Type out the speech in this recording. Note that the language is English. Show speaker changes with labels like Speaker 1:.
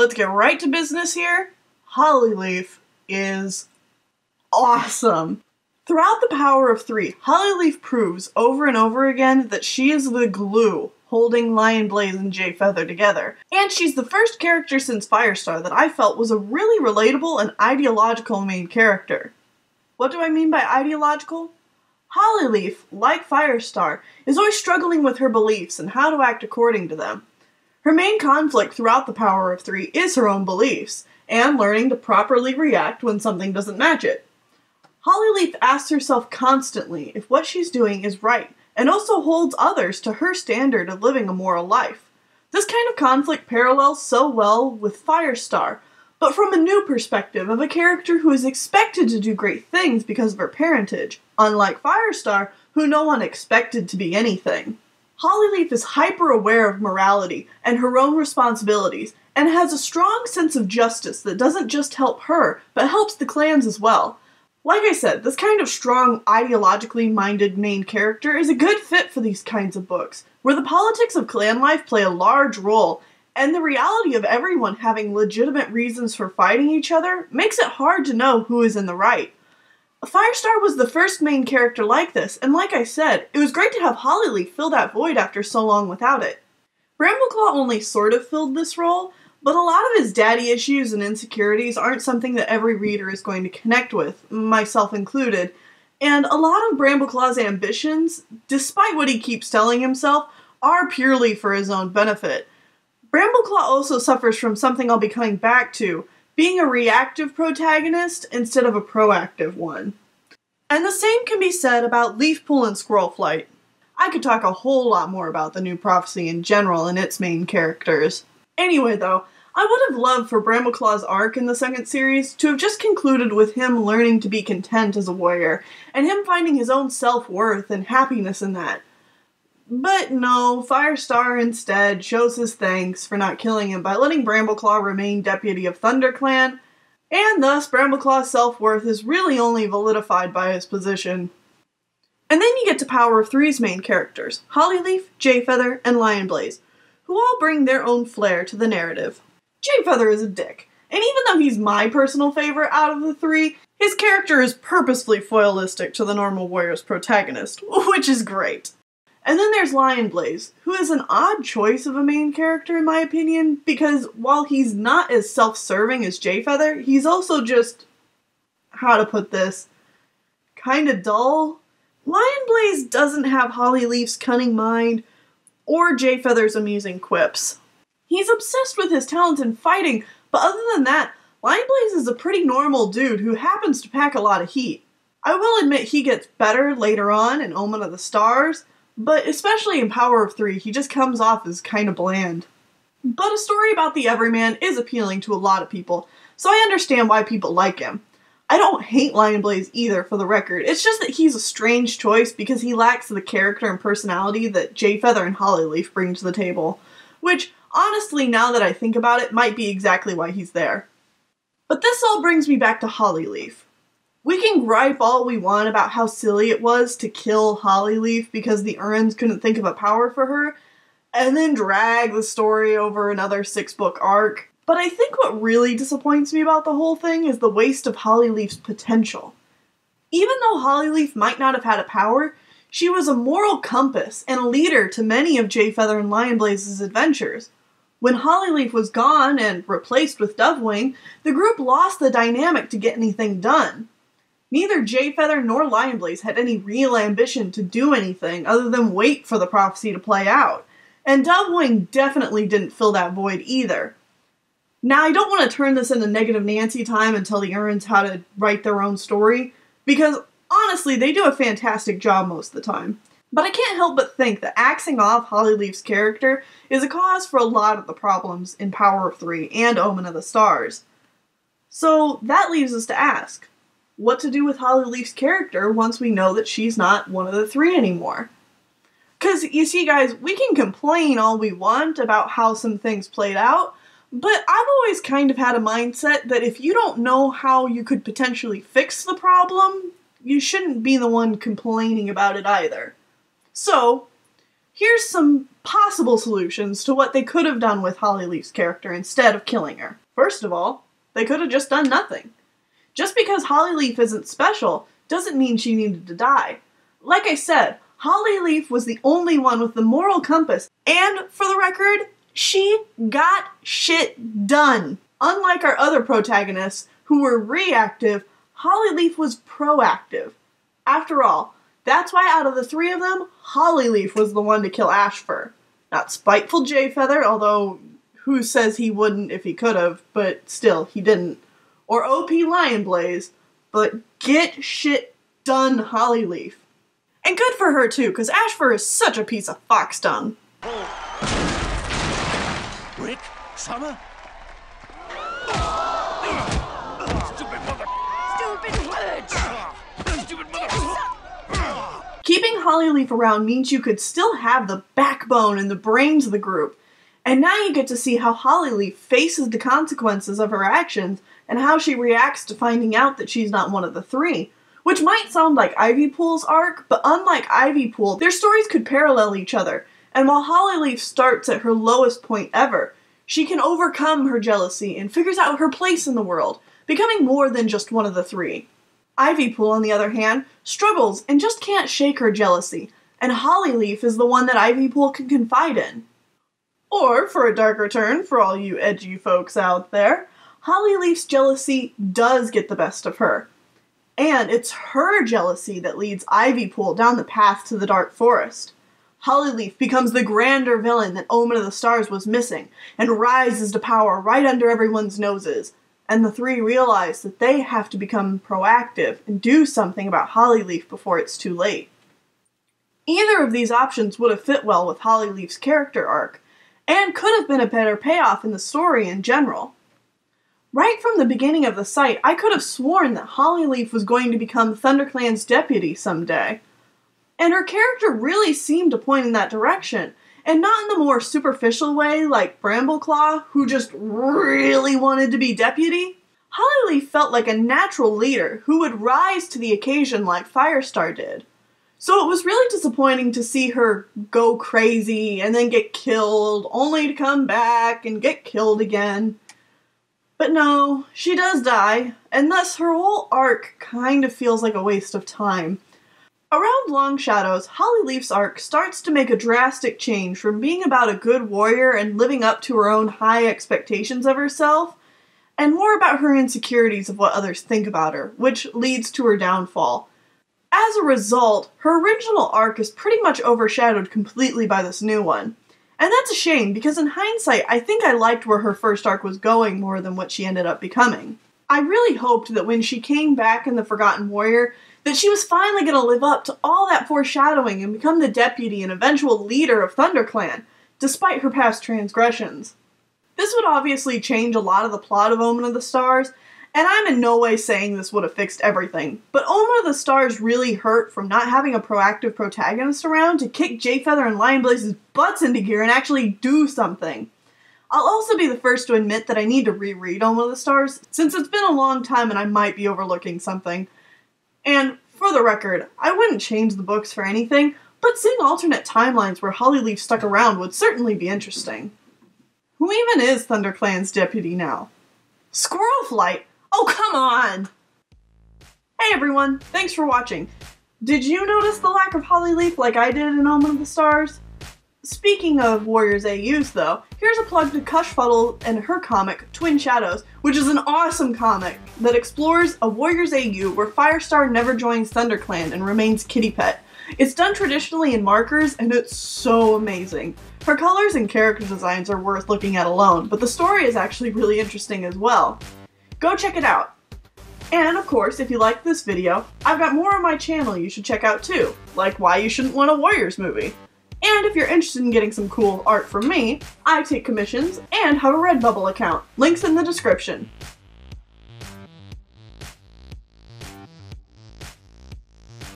Speaker 1: let's get right to business here. Hollyleaf is awesome. Throughout the power of three, Hollyleaf proves over and over again that she is the glue holding Lionblaze and Jayfeather together. And she's the first character since Firestar that I felt was a really relatable and ideological main character. What do I mean by ideological? Hollyleaf, like Firestar, is always struggling with her beliefs and how to act according to them. Her main conflict throughout the Power of Three is her own beliefs, and learning to properly react when something doesn't match it. Hollyleaf asks herself constantly if what she's doing is right, and also holds others to her standard of living a moral life. This kind of conflict parallels so well with Firestar, but from a new perspective of a character who is expected to do great things because of her parentage, unlike Firestar, who no one expected to be anything. Hollyleaf is hyper aware of morality and her own responsibilities, and has a strong sense of justice that doesn't just help her, but helps the clans as well. Like I said, this kind of strong, ideologically minded main character is a good fit for these kinds of books, where the politics of clan life play a large role, and the reality of everyone having legitimate reasons for fighting each other makes it hard to know who is in the right. Firestar was the first main character like this, and like I said, it was great to have Hollyleaf fill that void after so long without it. Brambleclaw only sort of filled this role, but a lot of his daddy issues and insecurities aren't something that every reader is going to connect with, myself included. And a lot of Brambleclaw's ambitions, despite what he keeps telling himself, are purely for his own benefit. Brambleclaw also suffers from something I'll be coming back to being a reactive protagonist instead of a proactive one. And the same can be said about Leafpool and Squirrelflight. I could talk a whole lot more about the new prophecy in general and its main characters. Anyway, though, I would have loved for Brambleclaw's arc in the second series to have just concluded with him learning to be content as a warrior, and him finding his own self worth and happiness in that. But no, Firestar instead shows his thanks for not killing him by letting Brambleclaw remain deputy of ThunderClan, and thus Brambleclaw's self worth is really only validified by his position. And then you get to Power of Three's main characters Hollyleaf, Jayfeather, and Lionblaze, who all bring their own flair to the narrative. Jayfeather is a dick, and even though he's my personal favorite out of the three, his character is purposefully foilistic to the normal warrior's protagonist, which is great. And then there's Lionblaze, who is an odd choice of a main character in my opinion, because while he's not as self-serving as Jayfeather, he's also just how to put this kind of dull. Lionblaze doesn't have Hollyleaf's cunning mind or Jayfeather's amusing quips. He's obsessed with his talent in fighting, but other than that, Lion Blaze is a pretty normal dude who happens to pack a lot of heat. I will admit he gets better later on in Omen of the Stars, but especially in Power of Three, he just comes off as kind of bland. But a story about the Everyman is appealing to a lot of people, so I understand why people like him. I don't hate Lionblaze either, for the record. It's just that he's a strange choice because he lacks the character and personality that Jayfeather and Hollyleaf bring to the table. Which, honestly, now that I think about it, might be exactly why he's there. But this all brings me back to Hollyleaf. We can gripe all we want about how silly it was to kill Hollyleaf because the Erins couldn't think of a power for her, and then drag the story over another six book arc. But I think what really disappoints me about the whole thing is the waste of Hollyleaf's potential. Even though Hollyleaf might not have had a power, she was a moral compass and a leader to many of Jayfeather and Lionblaze's adventures. When Hollyleaf was gone and replaced with Dovewing, the group lost the dynamic to get anything done. Neither Jayfeather nor Lionblaze had any real ambition to do anything other than wait for the prophecy to play out, and Dovewing definitely didn't fill that void either. Now, I don't want to turn this into negative Nancy time and tell the Erins how to write their own story, because honestly, they do a fantastic job most of the time. But I can't help but think that axing off Hollyleaf's character is a cause for a lot of the problems in Power of Three and Omen of the Stars. So that leaves us to ask what to do with Hollyleaf's character once we know that she's not one of the three anymore. Because, you see, guys, we can complain all we want about how some things played out, but I've always kind of had a mindset that if you don't know how you could potentially fix the problem, you shouldn't be the one complaining about it either. So, Here's some possible solutions to what they could have done with Hollyleaf's character instead of killing her. First of all, they could have just done nothing. Just because Hollyleaf isn't special doesn't mean she needed to die. Like I said, Hollyleaf was the only one with the moral compass, and for the record, she got shit done. Unlike our other protagonists, who were reactive, Hollyleaf was proactive. After all, that's why out of the three of them, Hollyleaf was the one to kill Ashfur. Not spiteful Jayfeather, although who says he wouldn't if he could have, but still, he didn't. Or OP Lionblaze, but get shit done, Hollyleaf. And good for her too, because Ashfur is such a piece of fox dung.
Speaker 2: Rick? Summer? Stupid mother!
Speaker 3: Stupid witch!
Speaker 2: Stupid mother!
Speaker 1: Keeping Hollyleaf around means you could still have the backbone and the brains of the group. And now you get to see how Hollyleaf faces the consequences of her actions and how she reacts to finding out that she's not one of the three. Which might sound like Ivypool's arc, but unlike Ivypool, their stories could parallel each other. And while Hollyleaf starts at her lowest point ever, she can overcome her jealousy and figures out her place in the world, becoming more than just one of the three. Ivypool, on the other hand, struggles and just can't shake her jealousy, and Hollyleaf is the one that Ivypool can confide in. Or, for a darker turn, for all you edgy folks out there, Hollyleaf's jealousy does get the best of her. And it's her jealousy that leads Ivypool down the path to the Dark Forest. Hollyleaf becomes the grander villain that Omen of the Stars was missing, and rises to power right under everyone's noses. And the three realize that they have to become proactive and do something about Hollyleaf before it's too late. Either of these options would have fit well with Hollyleaf's character arc, and could have been a better payoff in the story in general. Right from the beginning of the site, I could have sworn that Hollyleaf was going to become ThunderClan's deputy someday. And her character really seemed to point in that direction, and not in the more superficial way like Brambleclaw, who just really wanted to be deputy. Hollyleaf felt like a natural leader who would rise to the occasion like Firestar did. So it was really disappointing to see her go crazy and then get killed, only to come back and get killed again. But no, she does die, and thus her whole arc kind of feels like a waste of time. Around Long Shadows, Hollyleaf's arc starts to make a drastic change from being about a good warrior and living up to her own high expectations of herself, and more about her insecurities of what others think about her, which leads to her downfall. As a result, her original arc is pretty much overshadowed completely by this new one. And that's a shame because in hindsight, I think I liked where her first arc was going more than what she ended up becoming. I really hoped that when she came back in The Forgotten Warrior, that she was finally going to live up to all that foreshadowing and become the deputy and eventual leader of ThunderClan, despite her past transgressions. This would obviously change a lot of the plot of Omen of the Stars, and I'm in no way saying this would have fixed everything, but of the Stars really hurt from not having a proactive protagonist around to kick Jayfeather and Lionblaze's butts into gear and actually do something. I'll also be the first to admit that I need to reread of the Stars, since it's been a long time and I might be overlooking something. And for the record, I wouldn't change the books for anything, but seeing alternate timelines where Hollyleaf stuck around would certainly be interesting. Who even is ThunderClan's deputy now? Squirrelflight? Oh, come on! Hey everyone, thanks for watching. Did you notice the lack of Hollyleaf like I did in Omen of the Stars? Speaking of Warriors AUs though, here's a plug to Cushfuddled and her comic, Twin Shadows, which is an awesome comic that explores a Warriors AU where Firestar never joins ThunderClan and remains kitty pet. It's done traditionally in markers and it's so amazing. Her colors and character designs are worth looking at alone, but the story is actually really interesting as well. Go check it out. And of course, if you liked this video, I've got more on my channel you should check out too, like why you shouldn't want a Warriors movie. And if you're interested in getting some cool art from me, I take commissions and have a Redbubble account. Links in the description.